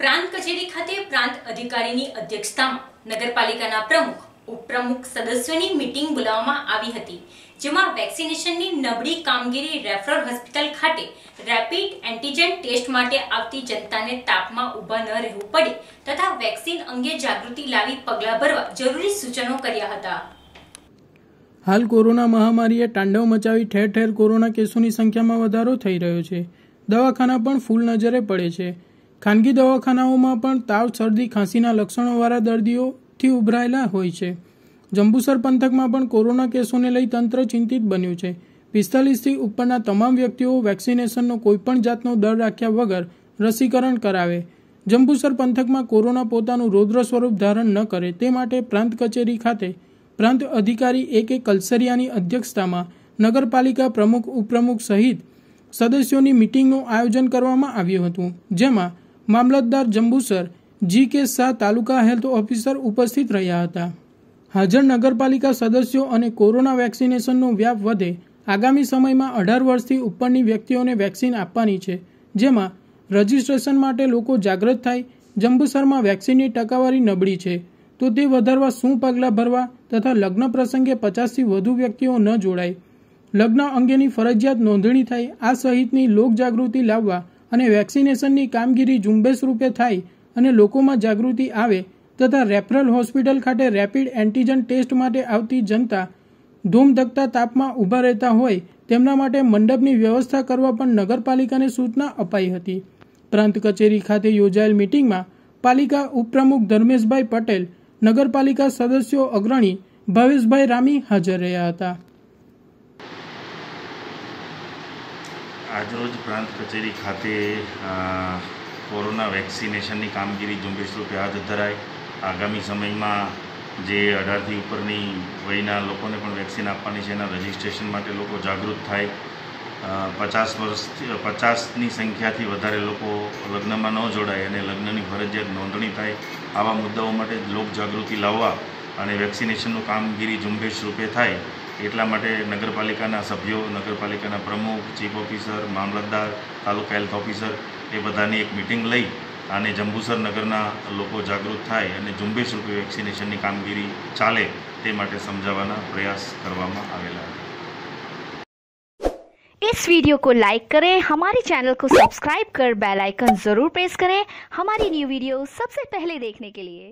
પ્રાંત કચેરી ખાતે પ્રાંત અધિકારીની અધ્યક્ષતામાં નગરપાલિકાના પ્રમુખ, ઉપપ્રમુખ સદસ્યોની મીટિંગ બોલાવવામાં આવી હતી, જેમાં વેક્સિનેશનની નબળી કામગીરી રેફરલ હોસ્પિટલ ખાતે રેપિડ એન્ટીજન ટેસ્ટ માટે આવતી જનતાને તાપમાં ઊભા ન રહેવું પડે તથા વેક્સિન અંગે જાગૃતિ લાવી પગલાં ભરવા જરૂરી સૂચનો કર્યા હતા. હાલ કોરોના મહામારીએ તાંડવ મચાવી ઠેર ઠેર કોરોના કેસોની સંખ્યામાં વધારો થઈ રહ્યો છે. દવાખાના પણ ફૂલ નજરે પડે છે. ખાનગી દવાખાનાઓમાં પણ તાવ, શરદી, ખાંસીના લક્ષણોવાળા દર્દીઓથી ઉભરાયેલા હોય છે. જંબુસર પંથકમાં પણ કોરોના કેસોને લઈ તંત્ર ચિંતિત બન્યું છે. પિસ્તાલીસથી ઉપરના તમામ વ્યક્તિઓ વેક્સિનેશનનો કોઈપણ જાતનો દર રાખ્યા વગર રસીકરણ કરાવે. જંબુસર પંથકમાં કોરોના પોતાનું રૌદ્ર સ્વરૂપ ધારણ ન કરે તે માટે પ્રાંત કચેરી ખાતે પ્રાંત અધિકારી એ કે કલસરિયાની અધ્યક્ષતામાં નગરપાલિકા પ્રમુખ, ઉપપ્રમુખ સહિત સદસ્યોની મિટિંગનું આયોજન કરવામાં આવ્યું હતું, જેમાં મામલતદાર જંબુસર, જી કે શાહ તાલુકા હેલ્થ ઓફિસર ઉપસ્થિત રહ્યા હતા. હાજર નગરપાલિકા સદસ્યો અને કોરોના વેક્સિનેશનનો વ્યાપ વધે, આગામી સમયમાં અઢાર વર્ષથી ઉપરની વ્યક્તિઓને વેક્સિન આપવાની છે, જેમાં રજિસ્ટ્રેશન માટે લોકો જાગૃત થાય, જંબુસરમાં વેક્સિનની ટકાવારી નબળી છે, તો તે વધારવા શું પગલાં ભરવા તથા લગ્ન પ્રસંગે પચાસથી વધુ વ્યક્તિઓ ન જોડાય, લગ્ન અંગેની ફરજિયાત નોંધણી થાય, આ સહિતની લોકજાગૃતિ લાવવા અને વેક્સિનેશનની કામગીરી ઝુંબેશ રૂપે થાય અને લોકોમાં જાગૃતિ આવે તથા રેફરલ હોસ્પિટલ ખાતે રેપિડ એન્ટીજન ટેસ્ટ માટે આવતી જનતા ધૂમધકતા તાપમાં ઊભા રહેતા હોય તેમના માટે મંડપની વ્યવસ્થા કરવા પણ નગરપાલિકાને સૂચના અપાઈ હતી. પ્રાંત કચેરી ખાતે યોજાયેલ મિટિંગમાં પાલિકા ઉપપ્રમુખ ધર્મેશભાઈ પટેલ, નગરપાલિકા સદસ્યો અગ્રણી ભાવેશભાઈ રામી હાજર રહ્યા હતા. આજરોજ પ્રાંત કચેરી ખાતે કોરોના વેક્સિનેશનની કામગીરી ઝુંબેશ રૂપે હાથ ધરાય આગામી સમયમાં જે અઢારથી ઉપરની વયના લોકોને પણ વેક્સિન આપવાની છે, એના રજિસ્ટ્રેશન માટે લોકો જાગૃત થાય. પચાસ વર્ષથી, પચાસની સંખ્યાથી વધારે લોકો લગ્નમાં ન જોડાય અને લગ્નની ફરજિયાત નોંધણી થાય. આવા મુદ્દાઓ માટે લોકજાગૃતિ લાવવા અને વેક્સિનેશનનું કામગીરી ઝુંબેશ રૂપે થાય. એટલા માટે નગરપાલિકાના સભ્યો નગરપાલિકાના પ્રમુખ ચીફ ઓફિસર મામલતદાર તાલુકા હેલ્થ ઓફિસર એ બધાની એક મિટિંગ લઈ અને જંબુસર નગરના લોકો જાગૃત થાય અને ઝુંબેશ રૂપે વેક્સિનેશનની કામગીરી ચાલે તે માટે સમજાવવાના પ્રયાસ કરવામાં આવેલા હતા इस वीडियो को लाइक करें हमारे चैनल को सब्सक्राइब कर बेल आइकन जरूर प्रेस करें हमारी न्यू वीडियो सबसे पहले देखने के लिए